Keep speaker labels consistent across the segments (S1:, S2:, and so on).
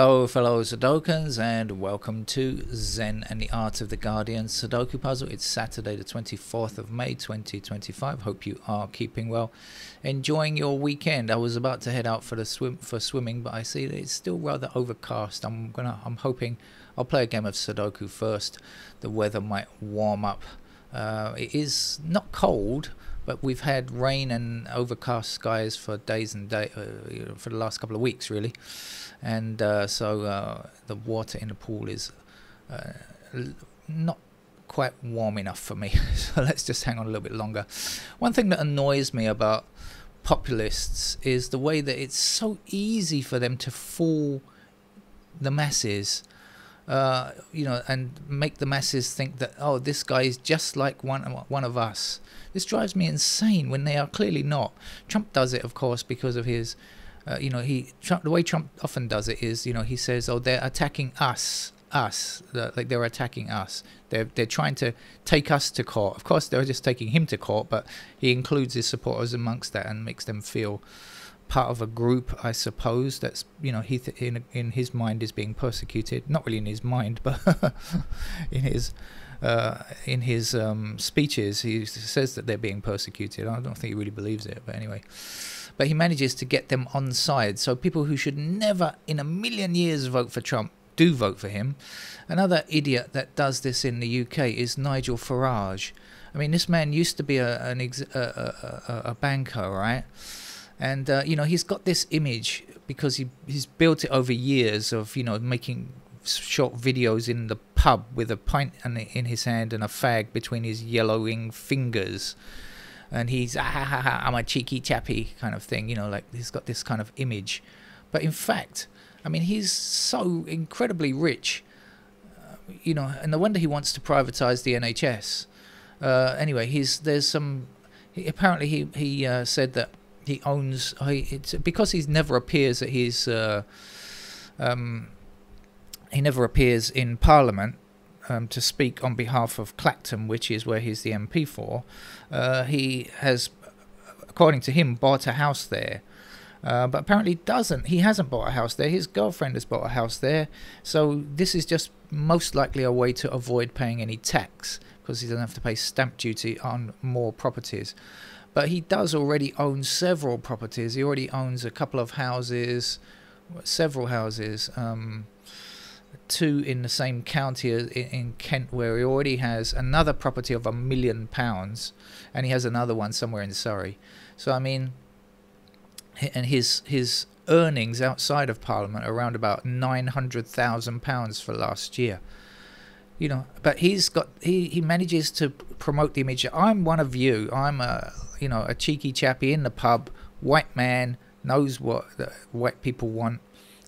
S1: Hello, fellow Sudokans, and welcome to Zen and the Art of the Guardian Sudoku Puzzle. It's Saturday, the 24th of May 2025. Hope you are keeping well, enjoying your weekend. I was about to head out for the swim for swimming, but I see that it's still rather overcast. I'm gonna, I'm hoping I'll play a game of Sudoku first. The weather might warm up. Uh, it is not cold, but we've had rain and overcast skies for days and day uh, for the last couple of weeks, really and uh, so uh, the water in the pool is uh, not quite warm enough for me. so let's just hang on a little bit longer. One thing that annoys me about populists is the way that it's so easy for them to fool the masses. Uh, you know, and make the masses think that oh, this guy is just like one one of us. This drives me insane when they are clearly not. Trump does it, of course, because of his uh, you know, he Trump, the way Trump often does it is, you know, he says, "Oh, they're attacking us, us, like they're attacking us. They're they're trying to take us to court. Of course, they're just taking him to court, but he includes his supporters amongst that and makes them feel." Part of a group, I suppose. That's you know he th- in in his mind is being persecuted. Not really in his mind, but in his uh, in his um, speeches, he says that they're being persecuted. I don't think he really believes it, but anyway but he manages to get them on side. So people who should never in a million years vote for Trump do vote for him. Another idiot that does this in the UK is Nigel Farage. I mean, this man used to be a a, a, a, banker, right? And uh, you know he's got this image because he he's built it over years of you know making short videos in the pub with a pint in his hand and a fag between his yellowing fingers and he's ah, ha, ha, ha, I'm a cheeky chappy kind of thing, you know, like he's got this kind of image. But in fact, I mean, he's so incredibly rich, uh, you know, and no wonder he wants to privatize the NHS. Uh, anyway, he's there's some. He, apparently, he he uh, said that he owns. It's because he never appears at his. Uh, um, he never appears in Parliament um, to speak on behalf of Clacton, which is where he's the MP for. Uh, he has, according to him, bought a house there. Uh, but apparently doesn't. He hasn't bought a house there. His girlfriend has bought a house there. So this is just most likely a way to avoid paying any tax because he doesn't have to pay stamp duty on more properties. But he does already own several properties. He already owns a couple of houses, several houses. Um, two in the same county in, in Kent, where he already has another property of a million pounds, and he has another one somewhere in Surrey. So I mean, and his his earnings outside of Parliament are around about nine hundred thousand pounds for last year. You know, but he's got he he manages to promote the image. I'm one of you. I'm a you know a cheeky chappy in the pub, white man knows what white people want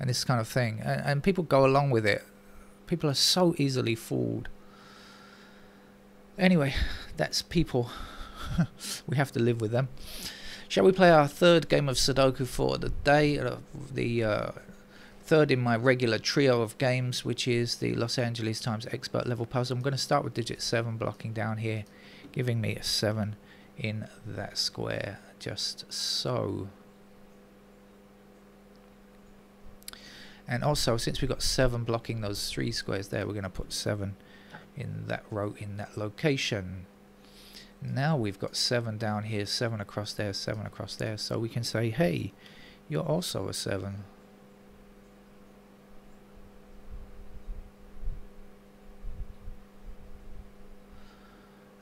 S1: and this kind of thing. And, and people go along with it. People are so easily fooled. Anyway, that's people. we have to live with them. Shall we play our third game of Sudoku for the day? Uh, the uh, third in my regular trio of games, which is the Los Angeles Times Expert Level Puzzle. I'm going to start with digit 7 blocking down here, giving me a 7 in that square. Just so. And also, since we've got 7 blocking those 3 squares there, we're going to put 7 in that row in that location. Now we've got 7 down here, 7 across there, 7 across there. So we can say, hey, you're also a 7.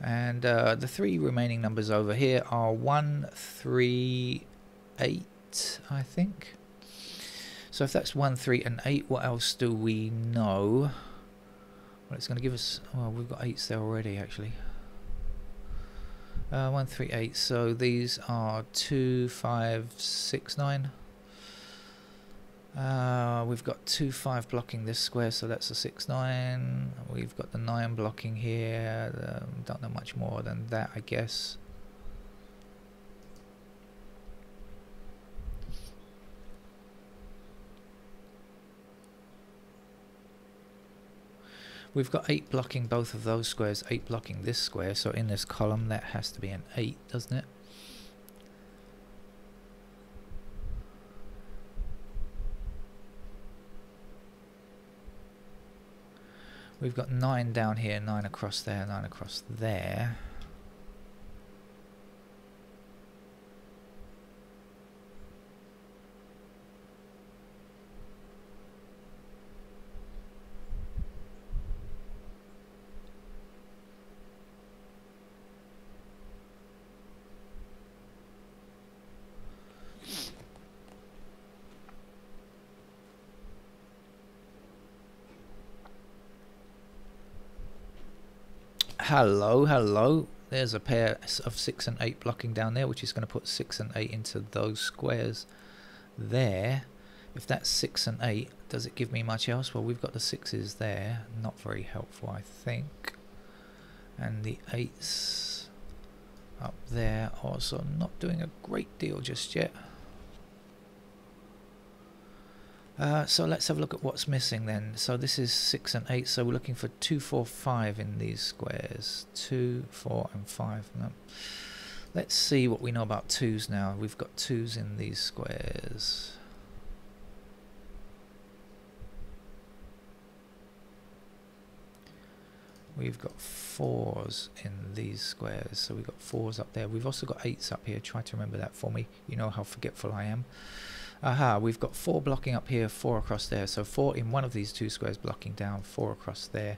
S1: And uh, the three remaining numbers over here are 1, 3, 8, I think. So if that's 1, 3 and 8, what else do we know? Well, it's going to give us... Well, we've got 8s there already, actually. Uh, 1, 3, 8. So these are 2, 5, 6, 9. Uh, we've got 2, 5 blocking this square, so that's a 6, 9. We've got the 9 blocking here. Um, don't know much more than that, I guess. We've got 8 blocking both of those squares, 8 blocking this square, so in this column that has to be an 8, doesn't it? We've got 9 down here, 9 across there, 9 across there. Hello, hello. There's a pair of 6 and 8 blocking down there, which is going to put 6 and 8 into those squares there. If that's 6 and 8, does it give me much else? Well, we've got the 6s there. Not very helpful, I think. And the 8s up there also not doing a great deal just yet. Uh, so let's have a look at what's missing then. So this is 6 and 8, so we're looking for 2, 4, 5 in these squares. 2, 4 and 5. No. Let's see what we know about 2s now. We've got 2s in these squares. We've got 4s in these squares, so we've got 4s up there. We've also got 8s up here. Try to remember that for me. You know how forgetful I am. Aha, we've got four blocking up here, four across there. So four in one of these two squares blocking down, four across there.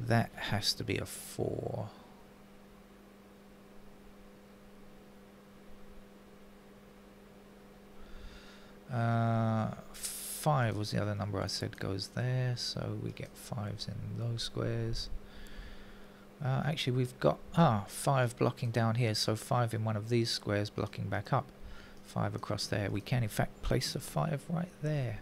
S1: That has to be a four. Uh, five was the other number I said goes there, so we get fives in those squares. Uh, actually, we've got ah five blocking down here, so five in one of these squares blocking back up. 5 across there. We can in fact place a 5 right there.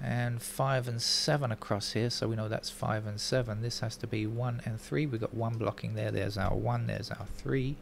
S1: And 5 and 7 across here, so we know that's 5 and 7. This has to be 1 and 3. We've got 1 blocking there. There's our 1, there's our 3.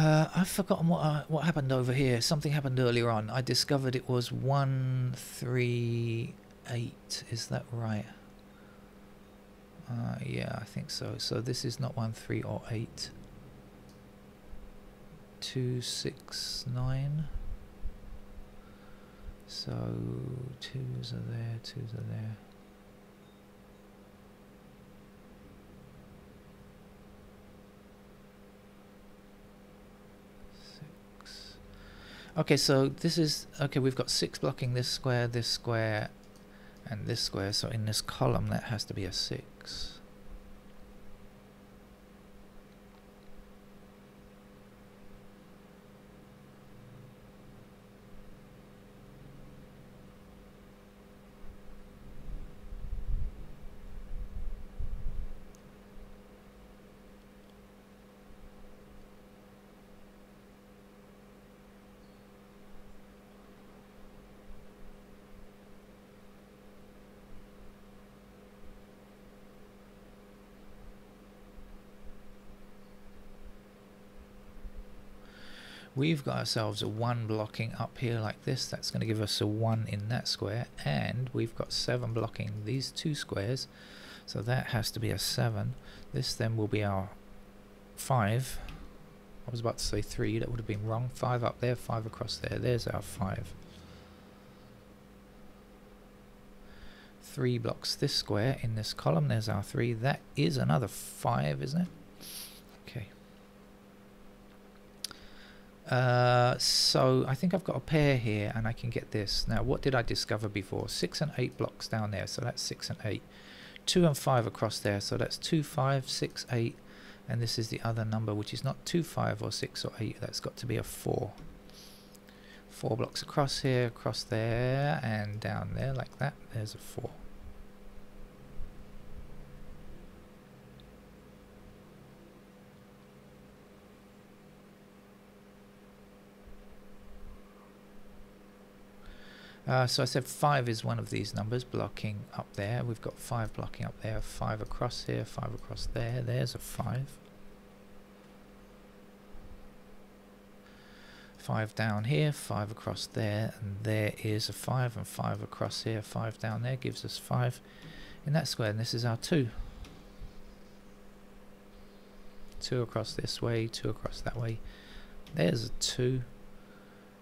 S1: Uh, I've forgotten what uh, what happened over here. Something happened earlier on. I discovered it was one three eight. Is that right? Uh, yeah, I think so. So this is not one three or eight. Two six nine. So twos are there. Twos are there. Okay, so this is, okay, we've got 6 blocking this square, this square, and this square. So in this column, that has to be a 6. We've got ourselves a 1 blocking up here like this that's going to give us a 1 in that square and we've got 7 blocking these two squares so that has to be a 7 this then will be our 5 I was about to say 3 that would have been wrong. 5 up there 5 across there. There's our 5 3 blocks this square in this column. There's our 3 that is another 5 isn't it? Okay uh, so I think I've got a pair here and I can get this. Now what did I discover before? 6 and 8 blocks down there, so that's 6 and 8. 2 and 5 across there, so that's 2, 5, 6, 8. And this is the other number which is not 2, 5 or 6 or 8, that's got to be a 4. 4 blocks across here, across there, and down there like that, there's a 4. Uh, so I said 5 is one of these numbers blocking up there. We've got 5 blocking up there, 5 across here, 5 across there. There's a 5. 5 down here, 5 across there, and there is a 5, and 5 across here, 5 down there gives us 5 in that square, and this is our 2. 2 across this way, 2 across that way. There's a 2.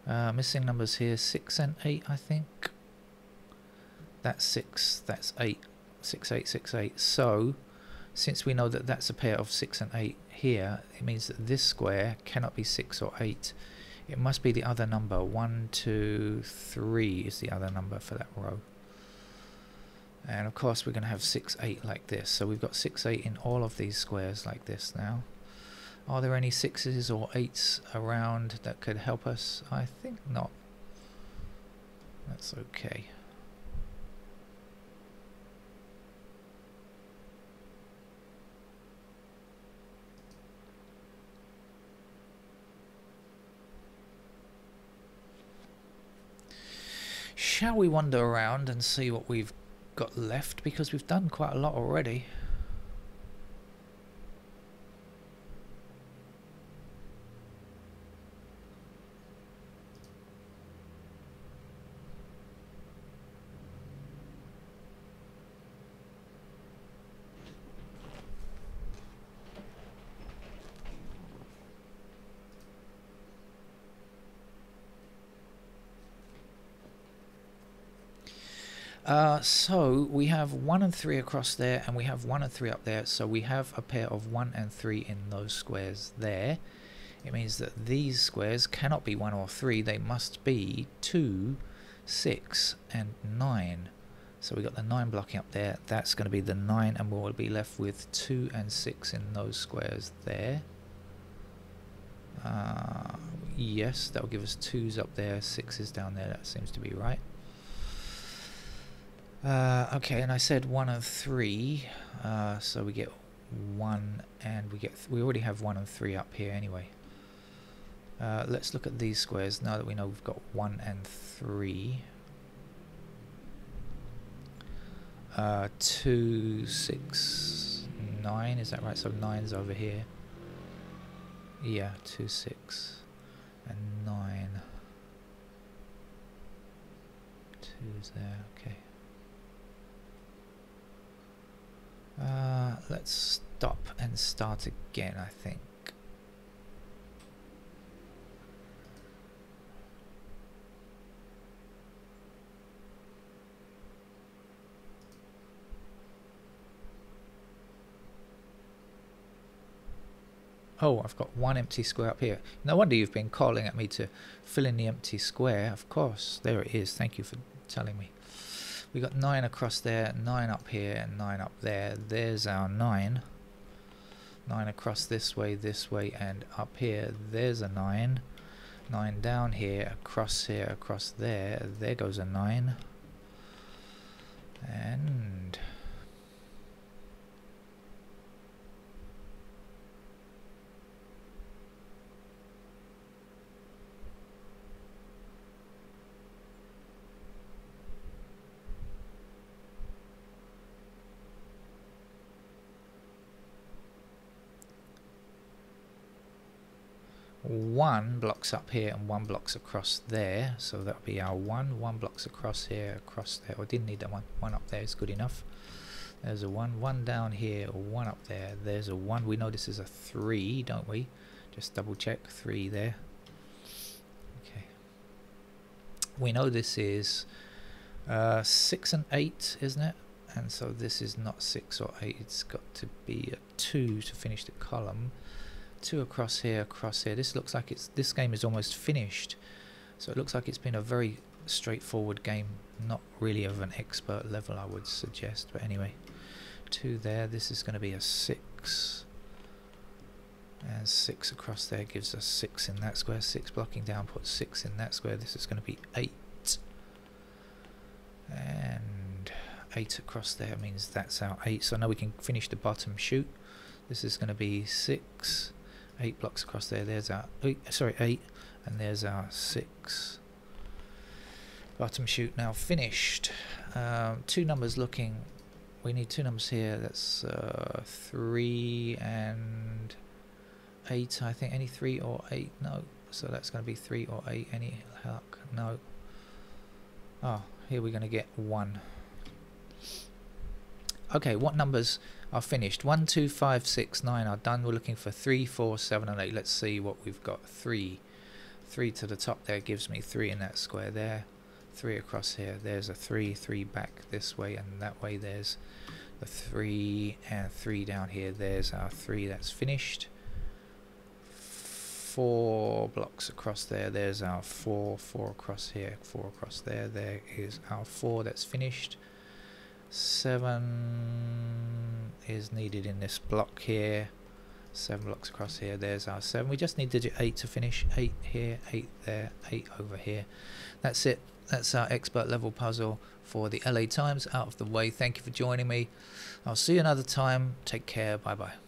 S1: Uh, missing numbers here, 6 and 8, I think. That's 6, that's 8. 6, 8, 6, 8. So, since we know that that's a pair of 6 and 8 here, it means that this square cannot be 6 or 8. It must be the other number. 1, 2, 3 is the other number for that row. And of course we're going to have 6, 8 like this. So we've got 6, 8 in all of these squares like this now. Are there any 6s or 8s around that could help us? I think not. That's okay. Shall we wander around and see what we've got left? Because we've done quite a lot already. Uh, so we have 1 and 3 across there and we have 1 and 3 up there. So we have a pair of 1 and 3 in those squares there. It means that these squares cannot be 1 or 3 they must be 2 6 and 9 so we got the 9 blocking up there. That's going to be the 9 and we'll be left with 2 and 6 in those squares there. Uh, yes that'll give us 2's up there 6's down there. That seems to be right uh, okay, and I said one of three, uh, so we get one, and we get we already have one and three up here anyway. Uh, let's look at these squares now that we know we've got one and three. Uh, two, six, nine. Is that right? So nine's over here. Yeah, two, six, and nine. Two's there. Okay. Uh, let's stop and start again, I think. Oh, I've got one empty square up here. No wonder you've been calling at me to fill in the empty square. Of course, there it is. Thank you for telling me we got 9 across there, 9 up here, and 9 up there. There's our 9. 9 across this way, this way, and up here. There's a 9. 9 down here, across here, across there. There goes a 9. And... one blocks up here and one blocks across there. So that'll be our one one blocks across here across there. I didn't need that one. One up there is good enough. There's a one one down here one up there. There's a one. We know this is a three don't we? Just double check. Three there. Okay. We know this is uh, six and eight isn't it? And so this is not six or eight. It's got to be a two to finish the column two across here, across here. This looks like it's this game is almost finished. So it looks like it's been a very straightforward game, not really of an expert level I would suggest, but anyway. Two there, this is going to be a six. And six across there gives us six in that square. Six blocking down puts six in that square. This is going to be eight. And eight across there means that's our eight. So now we can finish the bottom chute. This is going to be six eight blocks across there. There's our eight, sorry eight, and there's our six. Bottom chute now finished. Um, two numbers looking. We need two numbers here. That's uh, three and eight. I think any three or eight. No, So that's going to be 3 or 8. Any luck? No. Oh, here we're going to get 1. Okay, what numbers are finished? 1, 2, 5, 6, 9 are done. We're looking for 3, 4, 7 and 8. Let's see what we've got. 3. 3 to the top there gives me 3 in that square there. 3 across here. There's a 3, 3 back this way and that way. There's the 3 and 3 down here. There's our 3 that's finished. 4 blocks across there. There's our 4, 4 across here, 4 across there. There is our 4 that's finished. 7 is needed in this block here. 7 blocks across here. There's our 7. We just need digit 8 to finish. 8 here, 8 there, 8 over here. That's it. That's our expert level puzzle for the LA Times out of the way. Thank you for joining me. I'll see you another time. Take care. Bye bye.